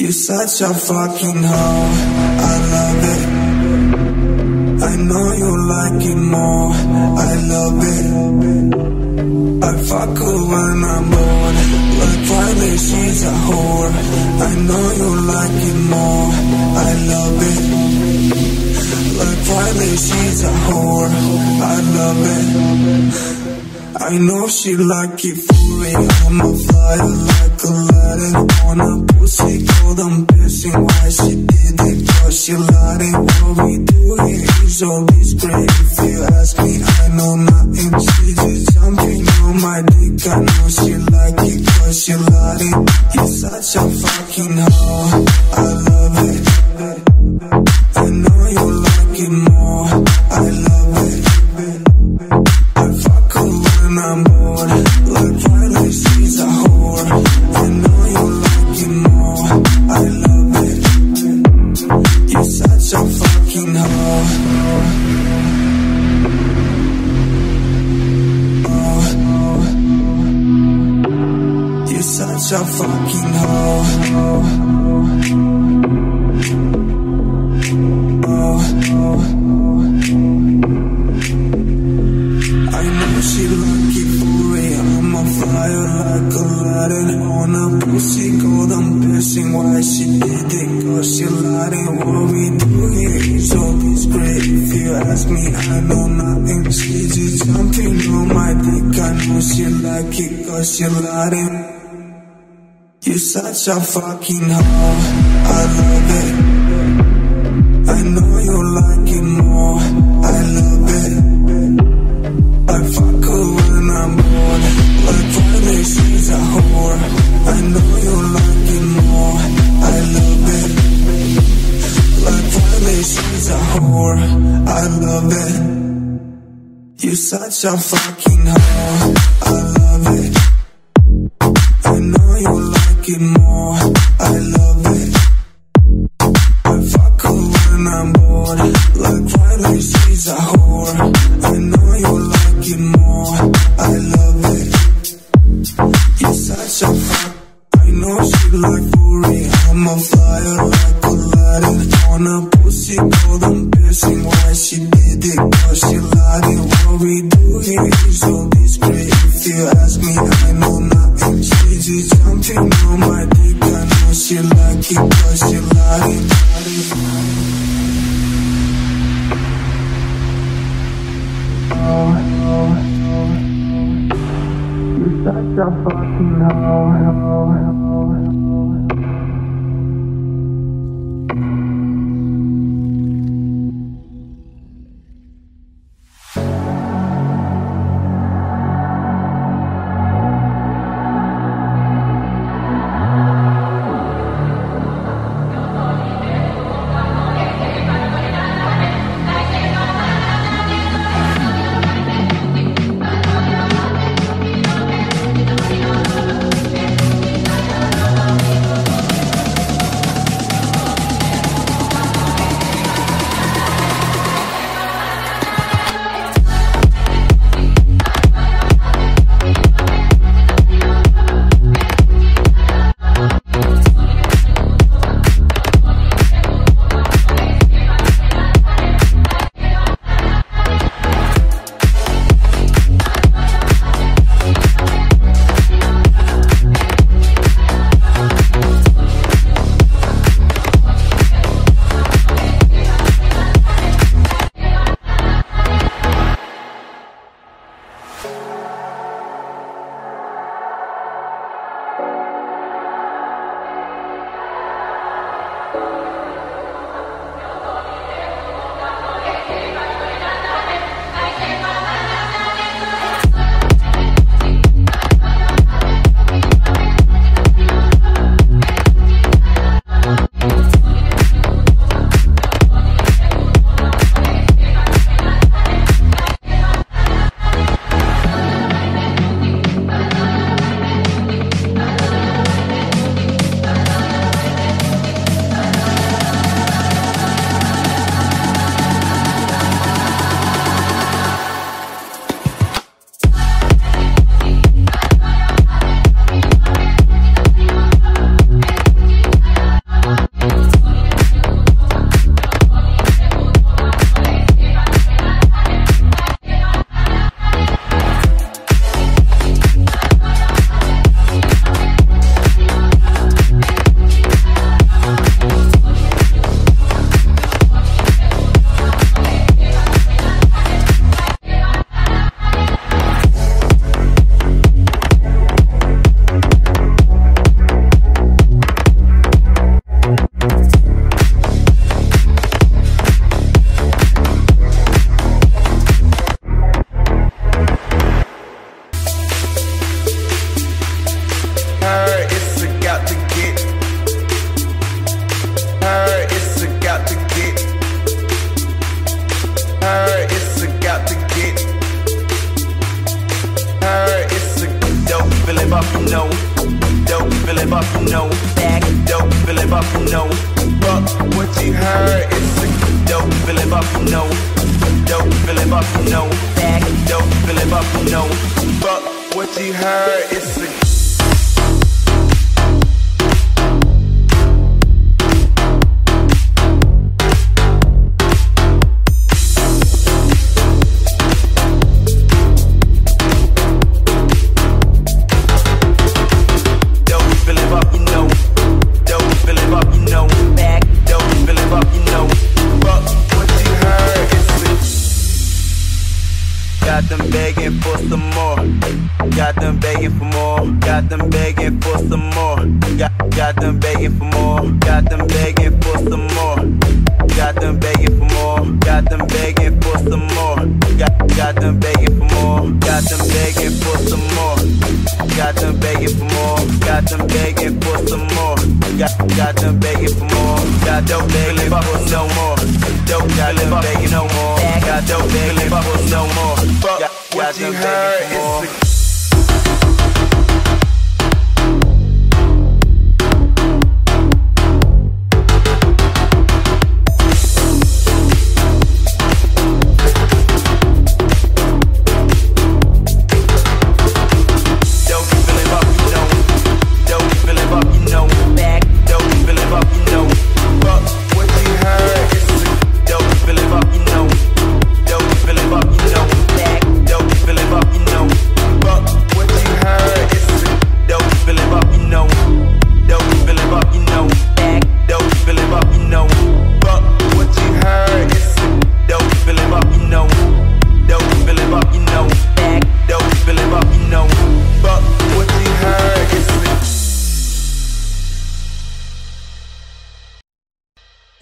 You're such a fucking hoe, I love it. I know you like it more, I love it. I fuck her when I'm bored, like Riley, she's a whore. I know you like it more, I love it. Like Riley, she's a whore, I love it. I know she like it for me I'm a flyer like a Aladdin On a pussy cold I'm pissing Why she did it cause she lied it What we do here is always great. If you ask me I know nothing She just jumping on my dick. I know she like it cause she lied it You're such a fucking hoe. I love it a fucking hoe. I know she lucky for. I'm a flyer like Aladdin on a pussy gold. I'm pissing why she did it. Cause she lied what we do here is. If you ask me, I know nothing. She just jumping on my dick. I know she like it cause she lied such a fucking hoe. I love it. I know you like it more. I love it. I fuck her when I'm bored Like Riley, she's a whore I know you like it more I love it Like Riley, she's a whore I love it You're such a fucking hoe Fury I'm a flyer like Aladdin On a pussy cold I'm pissing why she did it? Cause she lied. It What we do here is all discreet If you ask me I know nothing. She just jumping on my dick. I know she like it cause she lied. It You're such a fucking hoe no. But what you heard is a dope, fill it up, no. Dope, fill it up, no. Back, dope, fill it up, no. But what you heard is a them begging for some more. Got, got them begging for more. Got them begging for some more. Got them begging for more. Got them begging for some more. Got, got them begging for more. Got them begging for some more. Got them begging for more. Got them begging for some more. Got, got them begging for more. Got them begging for no more. Don't got them begging no more. Got them begging for no more. Got, got them begging for more.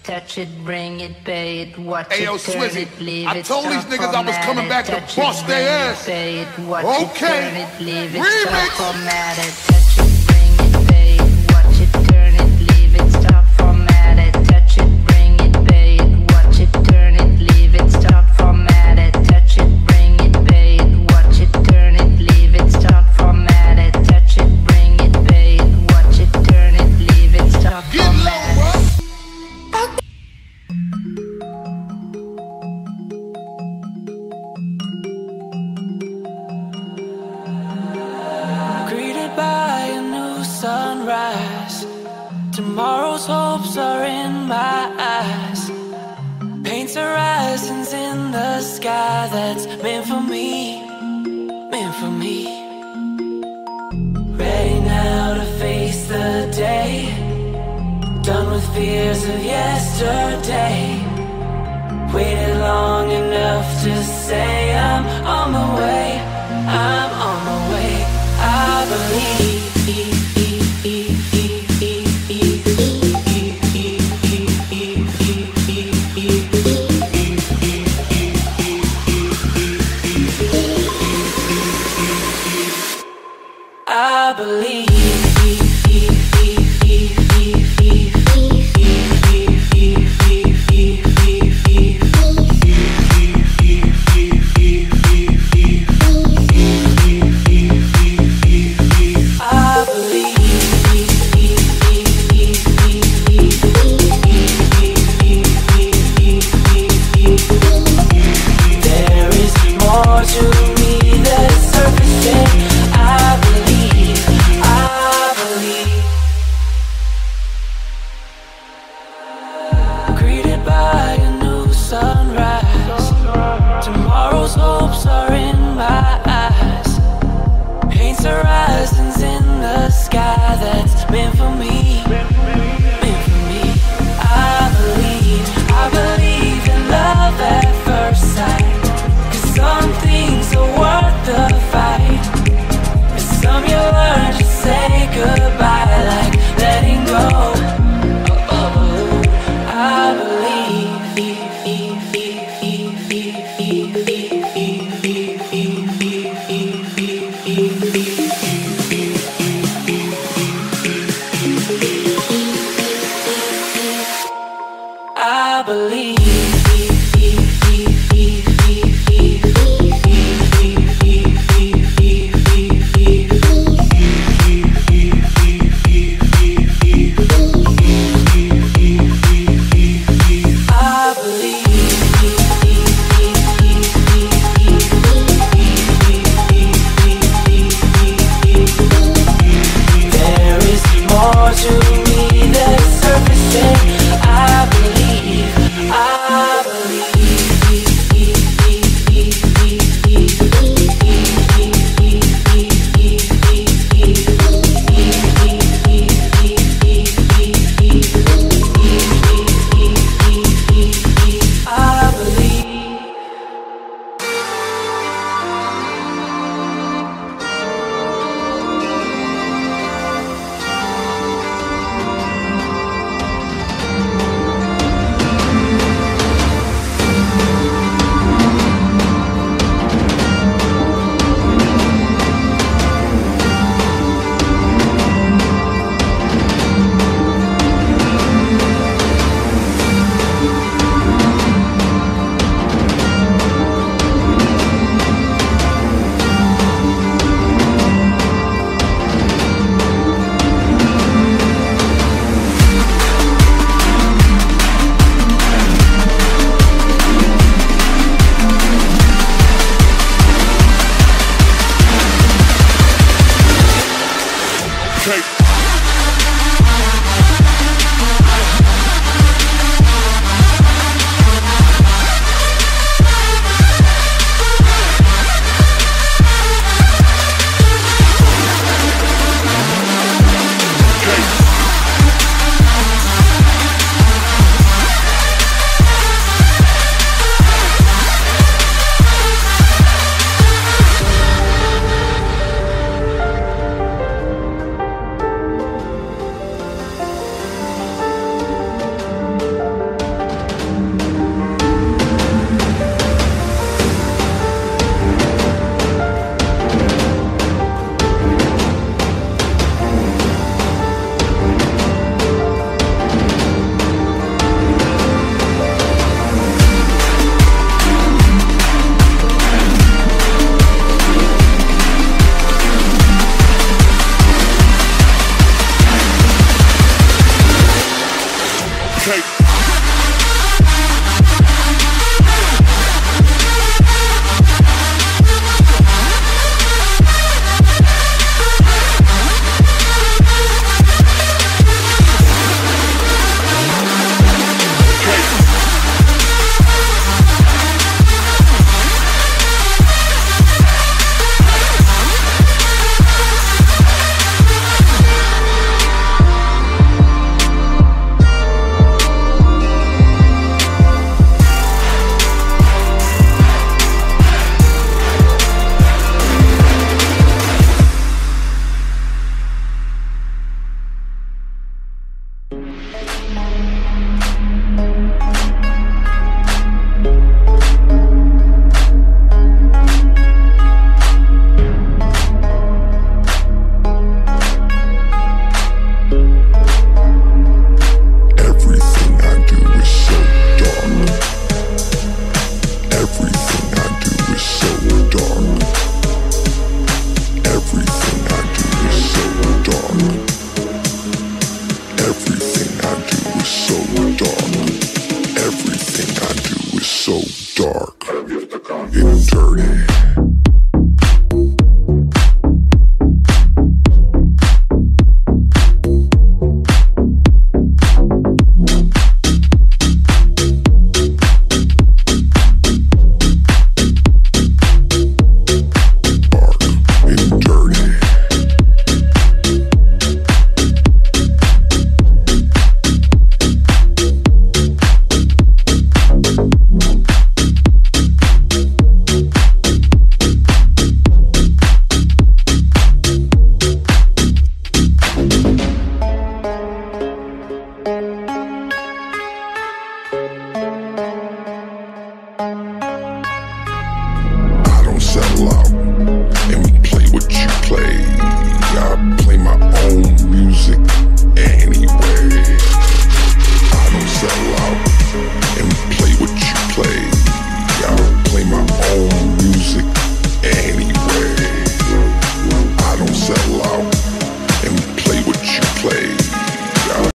touch it, bring it, pay it, watch hey, it, turn it, leave I it. I told these niggas I was coming back to bust their ass. It, okay. Remix. fears of yesterday. Waited long enough to say I'm on my way. soaring dark